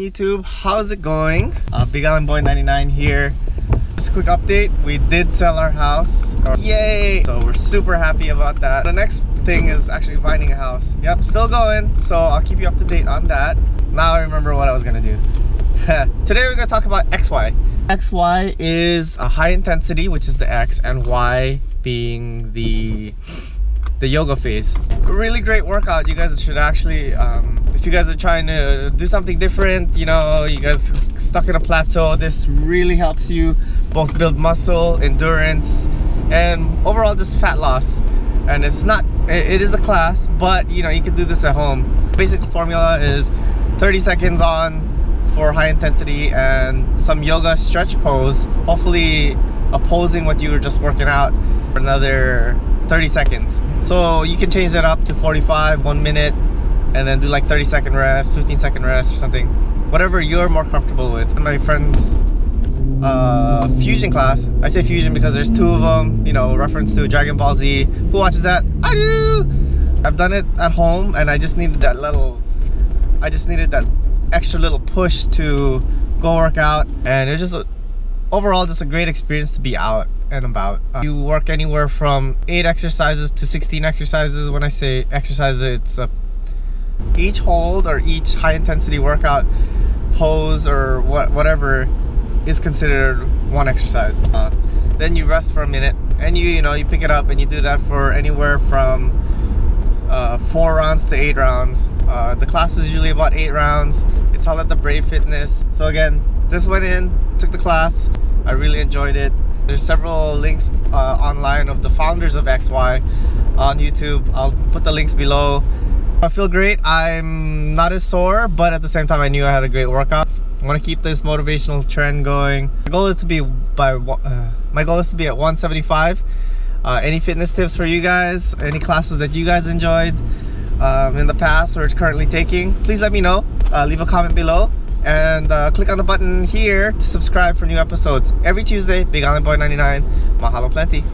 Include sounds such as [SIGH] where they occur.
YouTube, how's it going? Uh, Big Island Boy 99 here. Just a quick update, we did sell our house. Yay! So we're super happy about that. The next thing is actually finding a house. Yep, still going, so I'll keep you up to date on that. Now I remember what I was gonna do. [LAUGHS] Today we're gonna talk about XY. XY is a high intensity, which is the X, and Y being the the yoga phase. Really great workout. You guys should actually, um, if you guys are trying to do something different, you know, you guys stuck in a plateau, this really helps you both build muscle, endurance, and overall just fat loss. And it's not, it is a class, but you know, you can do this at home. Basic formula is 30 seconds on for high intensity and some yoga stretch pose, hopefully opposing what you were just working out for another 30 seconds. So you can change that up to 45, one minute, and then do like 30 second rest, 15 second rest or something. Whatever you're more comfortable with. My friend's uh, fusion class, I say fusion because there's two of them, you know, reference to Dragon Ball Z. Who watches that? I do! I've done it at home and I just needed that little, I just needed that extra little push to go work out and it was just overall just a great experience to be out and about. Uh, you work anywhere from 8 exercises to 16 exercises. When I say exercises, it's a, each hold or each high intensity workout pose or what whatever is considered one exercise. Uh, then you rest for a minute and you you know you pick it up and you do that for anywhere from uh, four rounds to eight rounds. Uh, the class is usually about eight rounds. It's all at the Brave Fitness. So again, this went in, took the class. I really enjoyed it. There's several links uh, online of the founders of XY on YouTube. I'll put the links below. I feel great. I'm not as sore, but at the same time, I knew I had a great workout. I want to keep this motivational trend going. My goal is to be by uh, my goal is to be at 175. Uh, any fitness tips for you guys? Any classes that you guys enjoyed um, in the past or currently taking? Please let me know. Uh, leave a comment below and uh, click on the button here to subscribe for new episodes every Tuesday. Big Island Boy 99. Mahalo plenty.